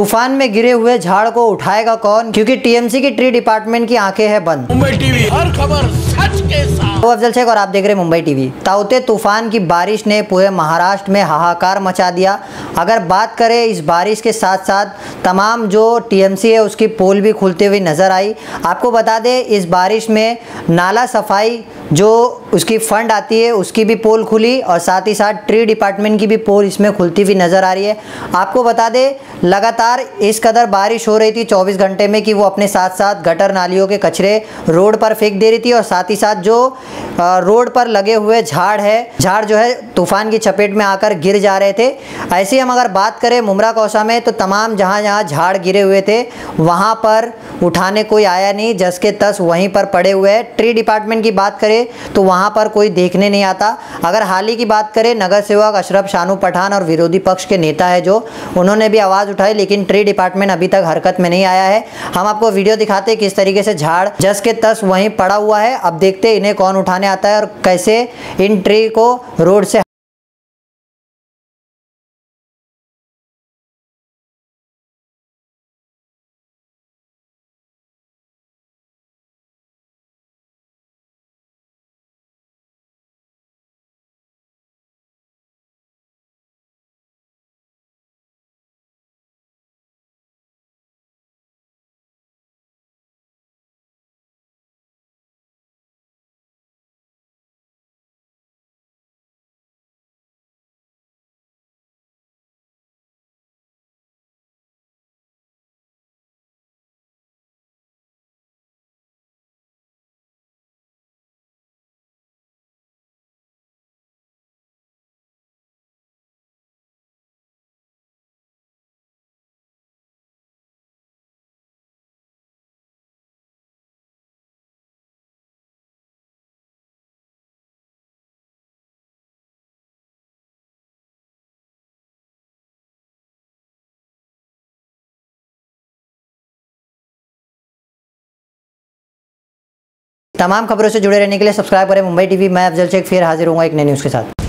तूफ़ान में गिरे हुए झाड़ को उठाएगा कौन? क्योंकि टीएमसी की ट्री डिपार्टमेंट की आँखें हैं बंद। मुंबई टीवी हर खबर सच के साथ। तो अफजल शेख और आप देख रहे हैं मुंबई टीवी। ताउते तूफ़ान की बारिश ने पूरे महाराष्ट्र में हाहाकार मचा दिया। अगर बात करें इस बारिश के साथ साथ तमाम जो टीएमसी है उसकी पोल भी खुलती हुई नज़र आई। आपको बता दें इस बारिश में नाला सफ़ाई जो उसकी फंड आती है, उसकी भी पोल खुली और साथ ही साथ ट्री डिपार्टमेंट की भी पोल इसमें खुलती हुई नज़र आ रही है। आपको बता दें, लगातार इस कदर बारिश हो रही थी 24 घंटे में कि वो अपने साथ साथ गटर नालियों के कचरे रोड पर फेंक दे रही थी और साथ ही साथ जो रोड पर लगे हुए झाड़ है, झाड़ जो है तूफ़ान की चपेट में आकर गिर जा रहे थे। ऐसे हम अगर बात करें मुमरा कौसा में तो तमाम जहाँ जहाँ झाड़ गिरे हुए थे, वहाँ पर उठाने कोई आया नहीं, जस के तस वहीं पर पड़े हुए हैं। ट्री डिपार्टमेंट की बात करें तो वहाँ पर कोई देखने नहीं आता। अगर हाल ही की बात करें, नगर सेवक अशरफ शानू पठान और विरोधी पक्ष के नेता है जो, उन्होंने भी आवाज़ उठाई, लेकिन ट्री डिपार्टमेंट अभी तक हरकत में नहीं आया है। हम आपको वीडियो दिखाते किस तरीके से झाड़, जस के तस वहीं पड़ा हुआ है। अब देखते इन्हें कौन उठाने आता है और कैसे इन ट्री को रोड से तमाम खबरों से जुड़े रहने के लिए सब्सक्राइब करें मुंबई टीवी मैं अफजल शेख फिर हाजिर हूँ एक नए न्यूज़ के साथ